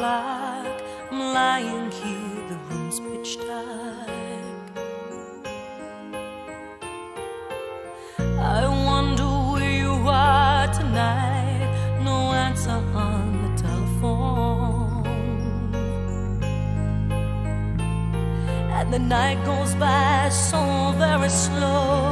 o'clock. I'm lying here, the room's pitch dark. I wonder where you are tonight. No answer on the telephone. And the night goes by so very slow.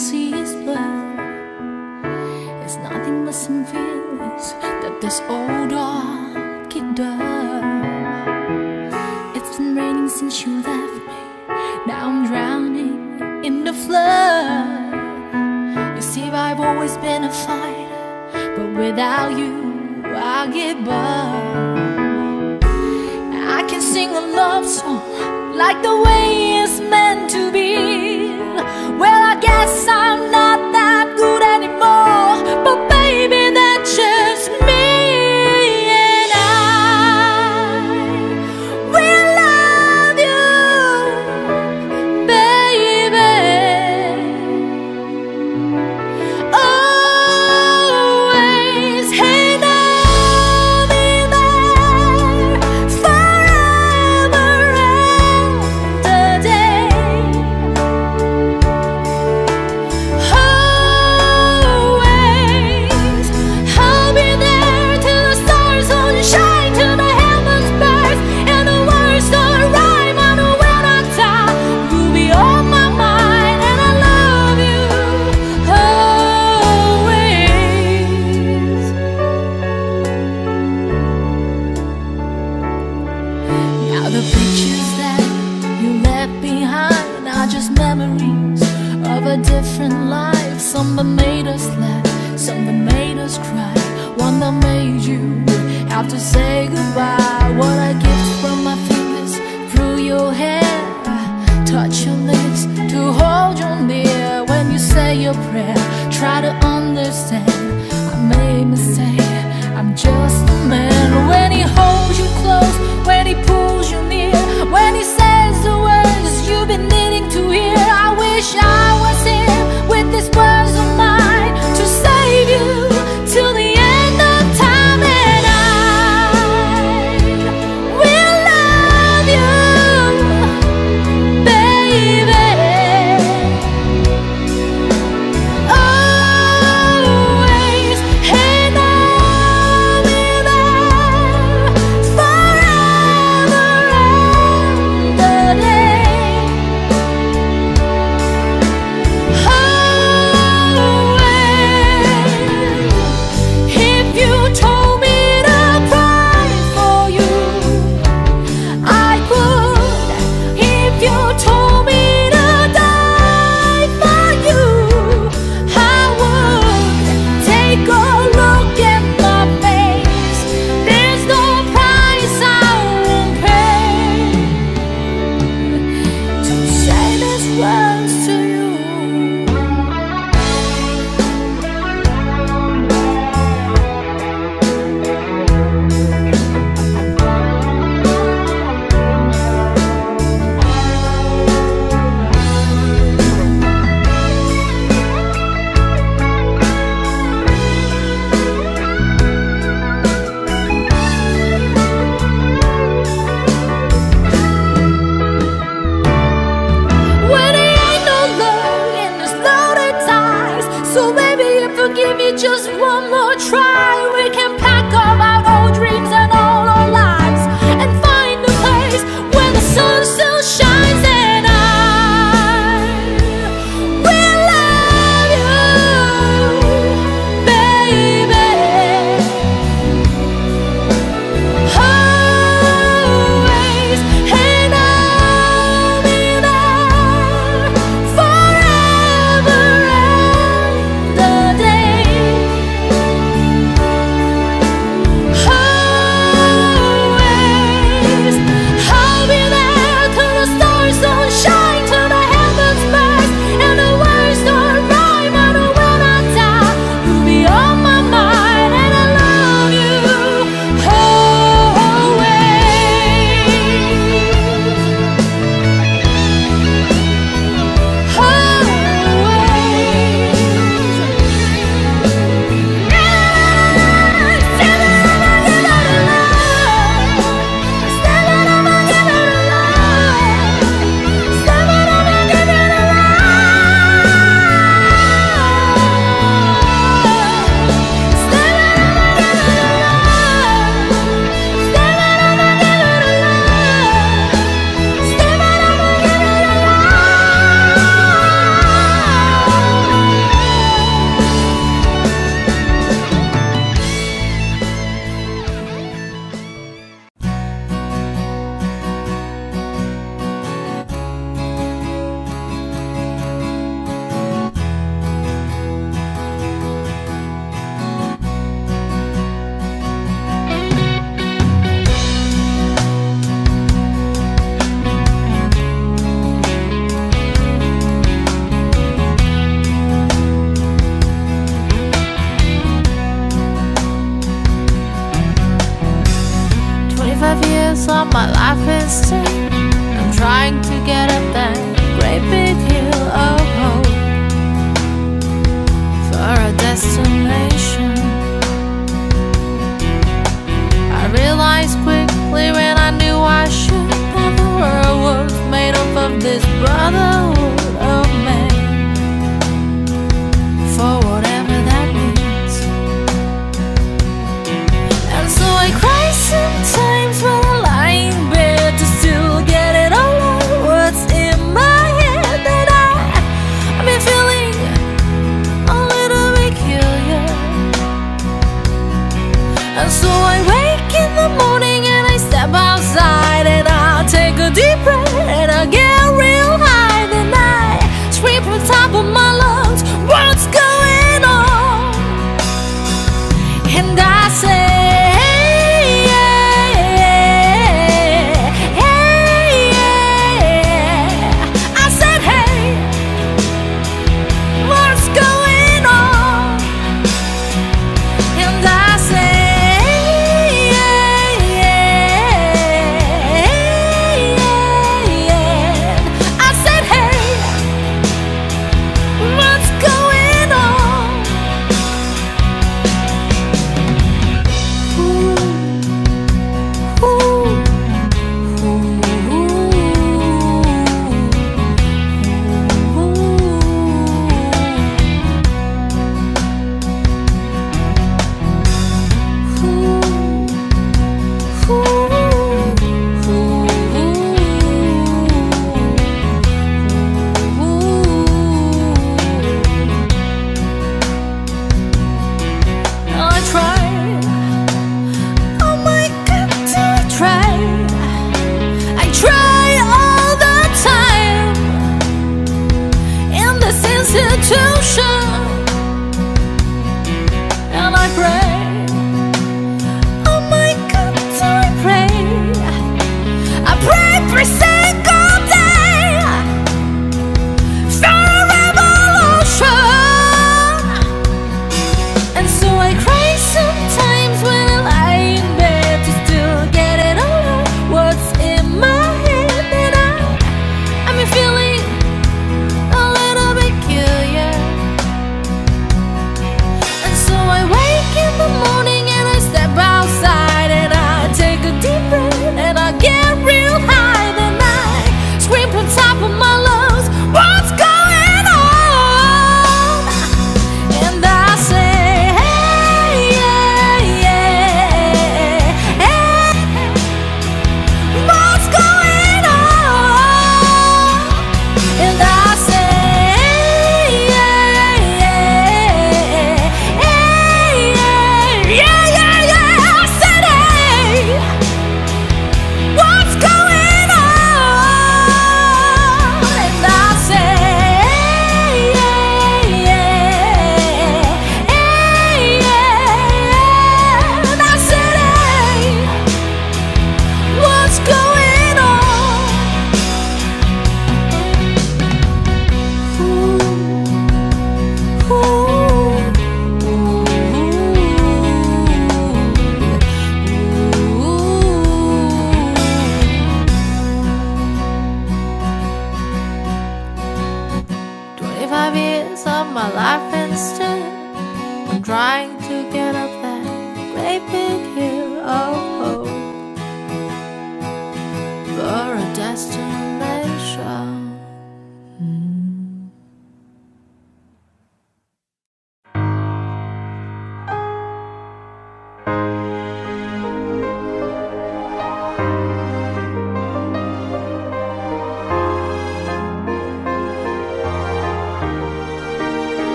see is. It's nothing but some feelings that this old dog kicked up. It's been raining since you left me. Now I'm drowning in the flood. You see, I've always been a fighter, but without you, I give up. I can sing a love song like the way it's meant to be yes, I'm not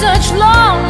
such long,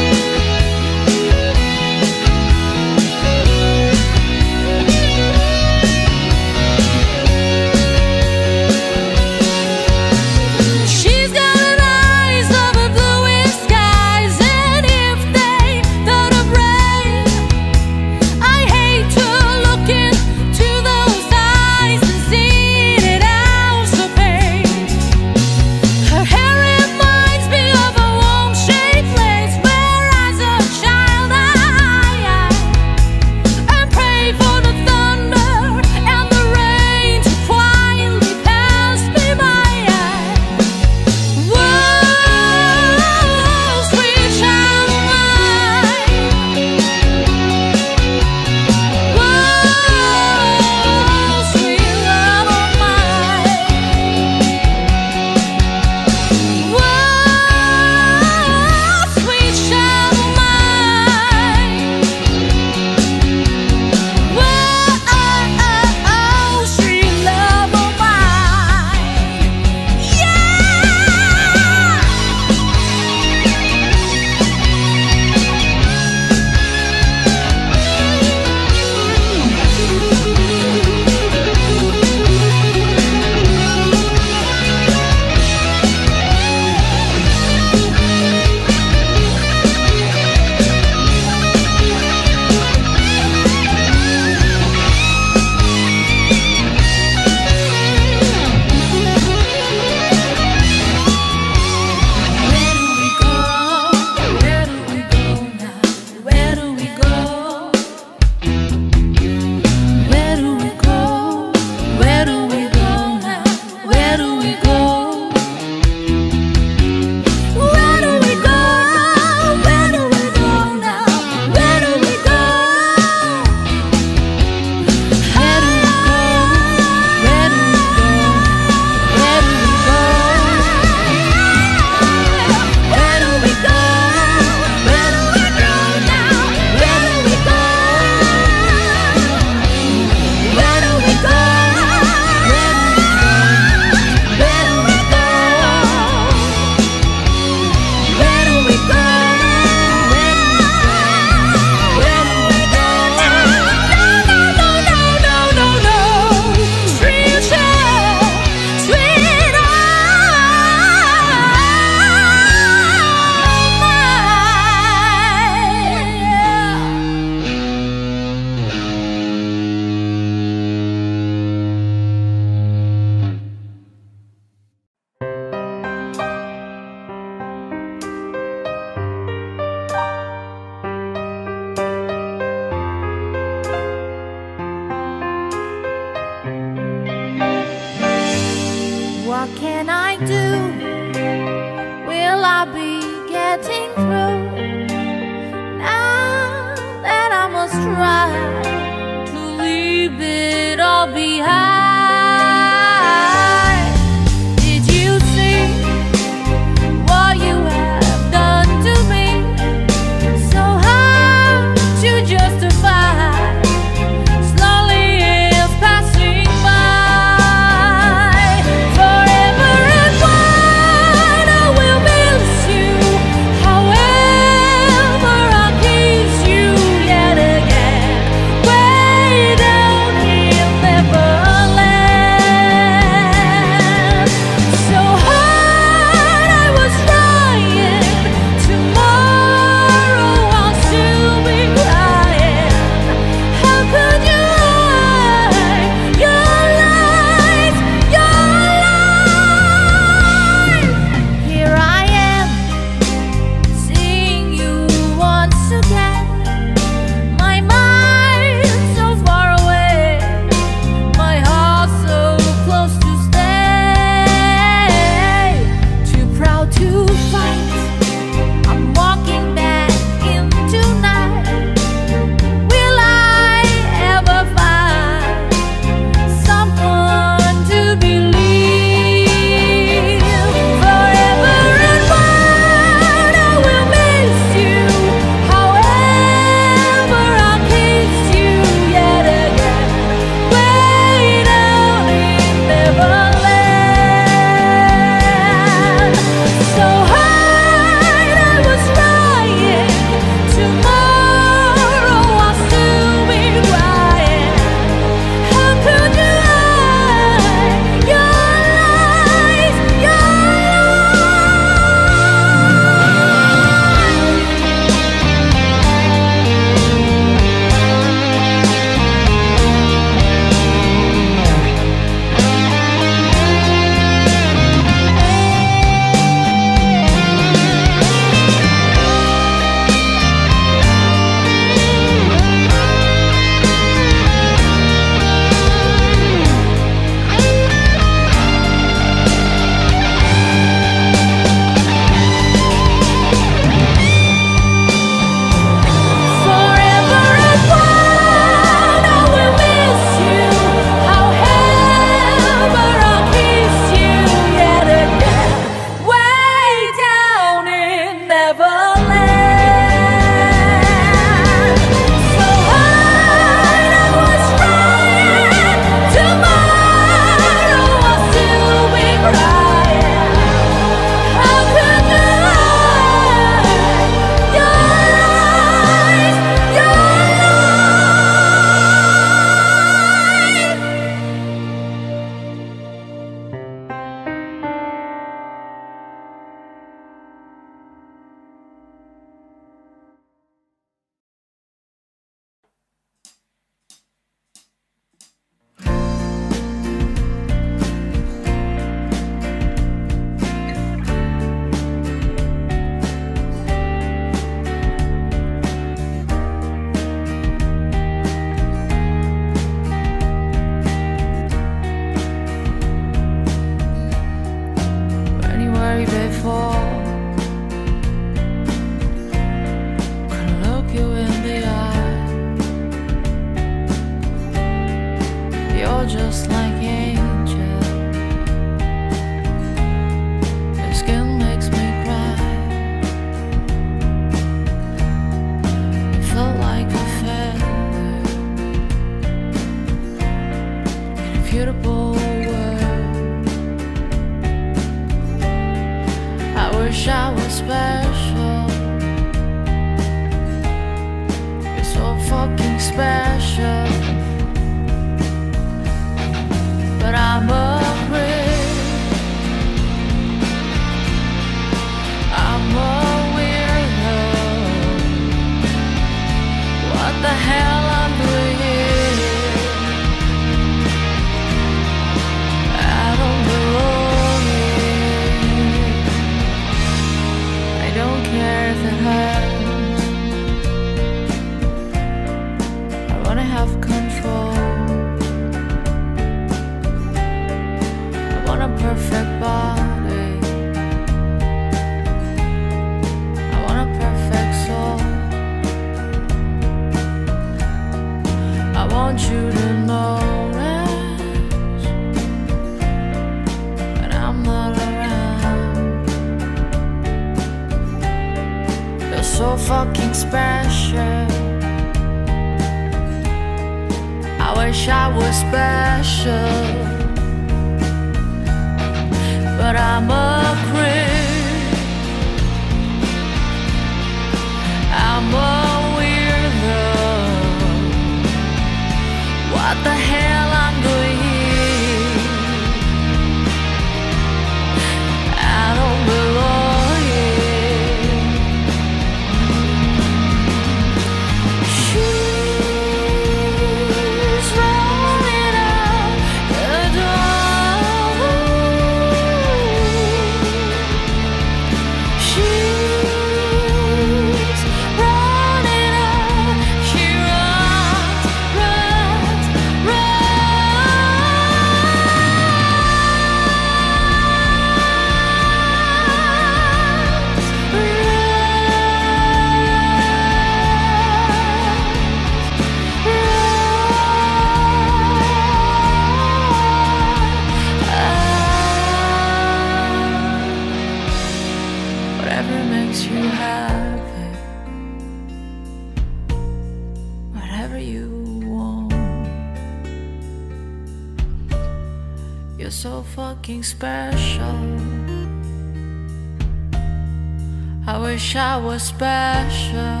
special,